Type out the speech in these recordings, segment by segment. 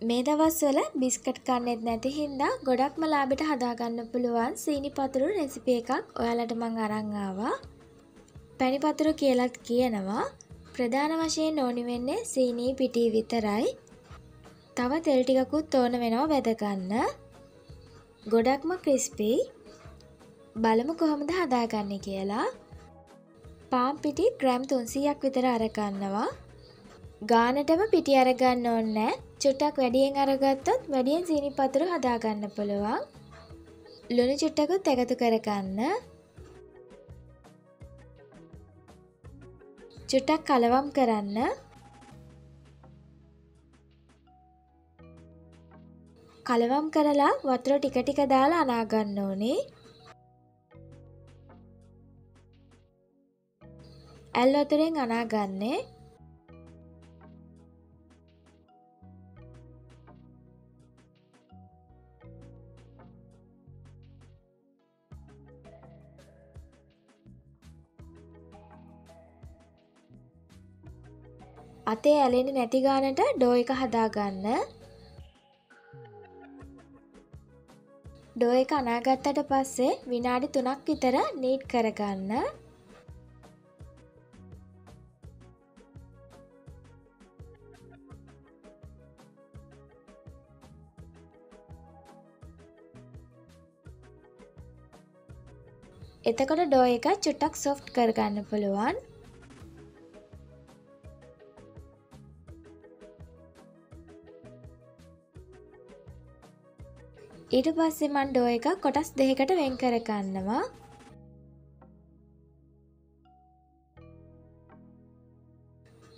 මේ දවස්වල බිස්කට් කන්නෙත් නැති හින්දා ගොඩක්ම ලාබෙට හදාගන්න පුළුවන් සීනි පතුරු රෙසිපි එකක් ඔයාලට මං අරන් ආවා. පැණි පතුරු කියලත් කියනවා. ප්‍රධාන වශයෙන් ඕනි වෙන්නේ සීනි පිටි විතරයි. තව තෙල් ටිකකුත් ඕන වෙනවා වැදගන්න. ගොඩක්ම ක්‍රිස්පි. බලමු කොහොමද හදාගන්නේ කියලා. පාම් පිටි ග්‍රෑම් 300ක් විතර අරගන්නවා. ගානටම පිටි අරගන්න ඕනේ චුට්ටක් වැඩියෙන් අරගත්තොත් වැඩියෙන් සීනි පතුරු හදාගන්න පුළුවන්. ලුණු චුට්ටකුත් එකතු කරගන්න. චුට්ටක් කලවම් කරන්න. කලවම් කරලා වතුර ටික ටික දාලා අනා ගන්න ඕනේ. ඇල් වතුරෙන් අනා අතේ ඇලෙන්නේ නැති ගානට ඩෝ එක හදාගන්න. ඩෝ එක අනාගත්තට පස්සේ විනාඩි 3ක් විතර නීට් කරගන්න. එතකොට ඩෝ එක චුට්ටක් සොෆ්ට් කරගන්න පුළුවන්. ඊට පස්සේ මන් ඩෝ එක කොටස් දෙකකට වෙන් කරගන්නවා.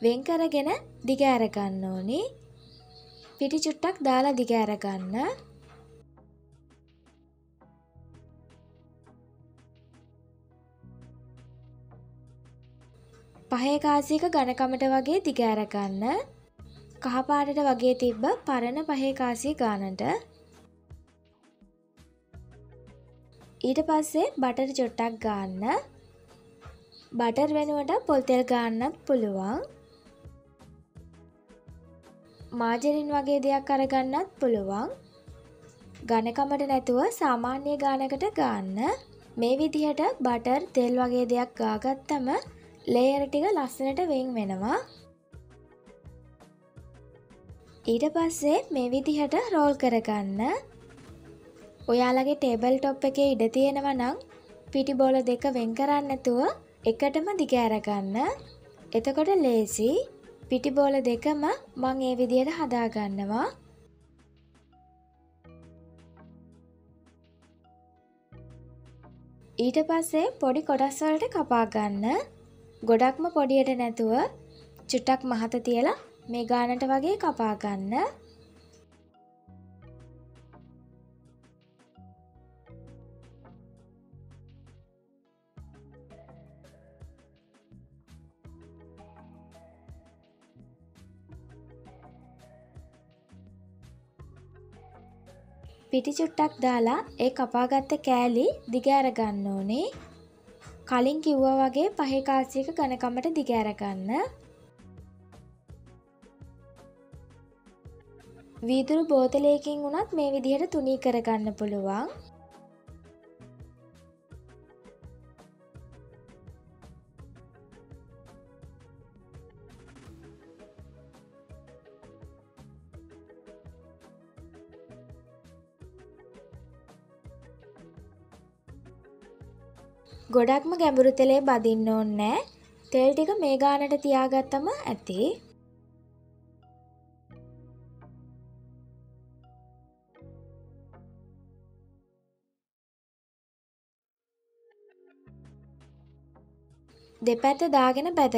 වෙන් කරගෙන දිග ඇරගන්න ඕනි. පිටි චුට්ටක් දාලා දිග ඇරගන්න. පහේ කාසියක ඝනකමට වගේ දිග ඇරගන්න. කහපාටට වගේ තිබ්බ පරණ පහේ කාසිය ගානට ඊට පස්සේ බටර් චොට්ටක් ගන්න. බටර් වෙනුවට පොල්තෙල් ගන්නත් පුළුවන්. මාජරින් වගේ දෙයක් අරගන්නත් පුළුවන්. ගණකමට නැතුව සාමාන්‍ය ගානකට ගන්න. මේ විදිහට බටර් තෙල් වගේ දෙයක් ගාගත්තම ලේයර ටික ලස්සනට වෙන් වෙනවා. ඊට පස්සේ මේ විදිහට රෝල් කරගන්න. ඔයාලගේ ටේබල් ටොප් එකේ ඉඩ තියෙනවා නම් පිටි බෝල දෙක වෙන් කරන්න නැතුව එකටම දිග අරගන්න. එතකොට ලේසි. පිටි බෝල දෙකම මං ඒ විදිහට හදා ගන්නවා. ඊට පස්සේ පොඩි කොටස් වලට කපා ගන්න. ගොඩක්ම පොඩියට නැතුව චුට්ටක් මහත තියලා මේ ගානට වගේ කපා පිටි චුට්ටක් දාලා ඒ කපාගත්ත කෑලි දිග අරගන්න ඕනේ. කලින් කිව්වා වගේ පහේ කාසියක ඝනකමට දිග අරගන්න. වීදුරු බෝතලයකින් වුණත් මේ විදිහට තුනී කරගන්න පුළුවන්. ගොඩක්ම ගැඹුරු තෙලේ බදින්න ඕනේ තෙල් ටික මේ ගානට තියාගත්තම ඇති. දෙපැත්ත දාගෙන බැද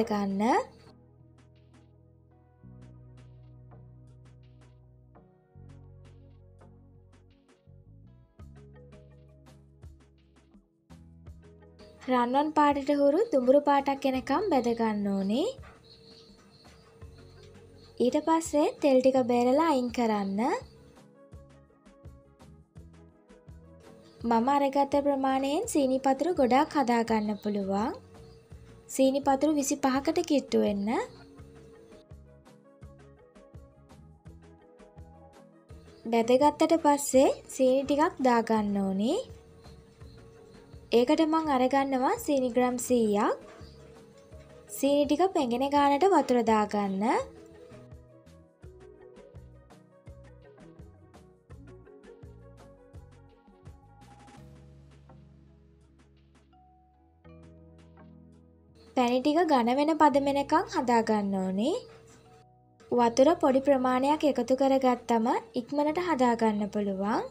රන්වන් පාටට හුරු දුඹුරු පාටක් එනකම් බැදගන්න ඕනේ. ඊට පස්සේ තෙල් ටික බේරලා අයින් කරන්න. මම අරගත්ත ප්‍රමාණයෙන් සීනි පතුරු ගොඩාක් හදාගන්න පුළුවන්. සීනි පතුරු විසි පහකට කිට්ටු වෙන්න බැදගත්තට පස්සේ සීනි ටිකක් දාගන්න ඕනේ. ඒකට මං අරගන්නවා සීනි ග්‍රම් 100ක්. සීනි ටික පෙඟෙන ගානට වතුර දාගන්න. පැණි ටික ඝන වෙන පද වෙනකන් හදාගන්න ඕනේ. වතුර පොඩි ප්‍රමාණයක් එකතු කරගත්තම ඉක්මනට හදාගන්න පුළුවන්.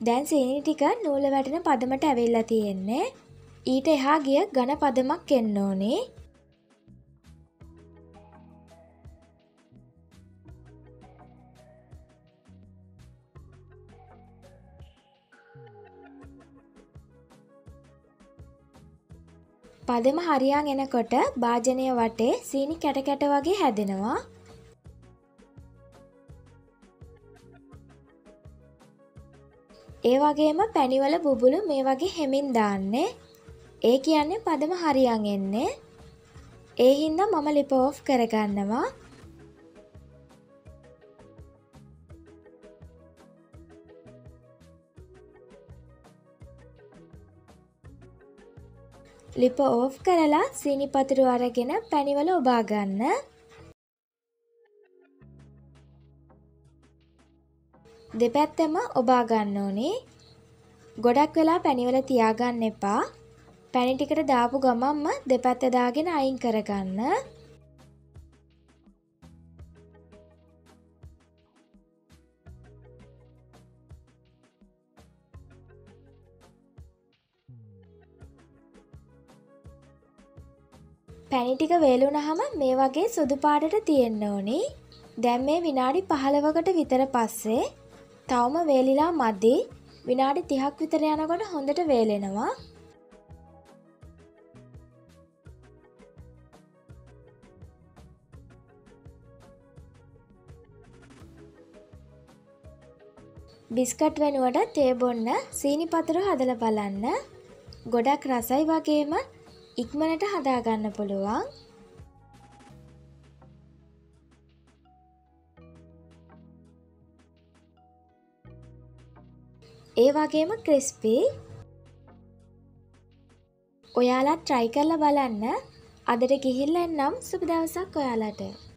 දැන් සීනි ටික නූල වැටෙන පදමට ඇවිල්ලා තියෙන්නේ. ඊට එහා ගිය ඝන පදමක් එන්න ඕනේ. පදම හරියන් එනකොට භාජනය වටේ සීනි කැට කැට වගේ හැදෙනවා. ඒ වගේම පැණිවල බුබුලු මේ වගේ හෙමින් දාන්නේ. ඒ කියන්නේ පදම හරියන් එන්නේ. ඒ හින්දා මම ලිප ඕෆ් කරගන්නවා. ලිප ඕෆ් කරලා සීනි පතුරු අරගෙන පැණිවල ඔබා ගන්න. දෙපැත්තම ඔබා ගන්න ඕනේ. ගොඩක් වෙලා පැණිවල තියාගන්න එපා. පැණි ටිකට දාපු ගමන්ම දෙපැත්ත දාගෙන අයින් කරගන්න. පැණි ටික වේලුනහම මේ වගේ සුදු පාටට තියෙන්න ඕනි. දැන් මේ විනාඩි 15කට විතර පස්සේ තවම වේලිලා මදි. විනාඩි 30ක් විතර යනකොට හොඳට වේලෙනවා. බිස්කට් වෙනුවට තේ බොන්න සීනි පතුරු හදලා බලන්න. ගොඩක් රසයි වගේම ඉක්මනට හදාගන්න පුළුවන්. ඒ වගේම ක්‍රිස්පී ඔයාලා ට්‍රයි කරලා බලන්න. අදට ගිහිල්ලා එන්නම්. සුබ දවසක් ඔයාලට.